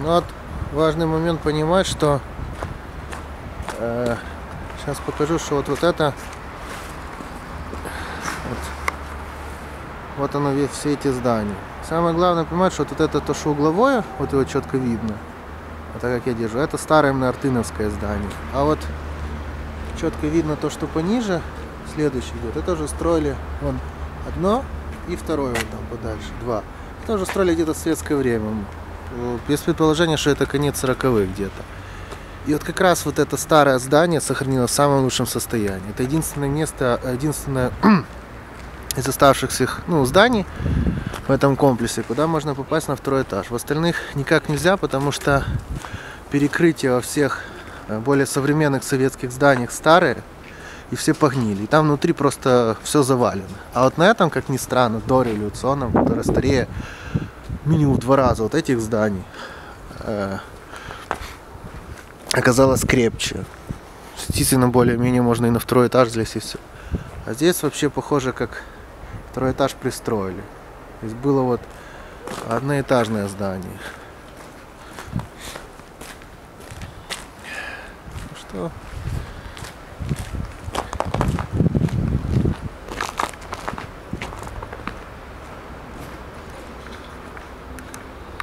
Ну вот важный момент понимать, что э, сейчас покажу, что вот, вот это вот, вот оно все эти здания. Самое главное понимать, что вот это то, что угловое, вот его четко видно, это как я держу, это старое Артыновское здание. А вот четко видно то, что пониже, следующий год, это уже строили вон одно и второе вон там подальше, два. Это уже строили где-то в советское время. Э, Без предположения, что это конец 40-х где-то. И вот как раз вот это старое здание сохранилось в самом лучшем состоянии. Это единственное место, единственное из оставшихся ну, зданий в этом комплексе, куда можно попасть на второй этаж. В остальных никак нельзя, потому что перекрытия во всех э, более современных советских зданиях старые, и все погнили. И там внутри просто все завалено. А вот на этом, как ни странно, дореволюционном, которое старее минимум в два раза вот этих зданий, э, оказалось крепче. Действительно, более-менее можно и на второй этаж залезть и все. А здесь вообще похоже, как второй этаж пристроили. То есть было вот одноэтажное здание. Ну что,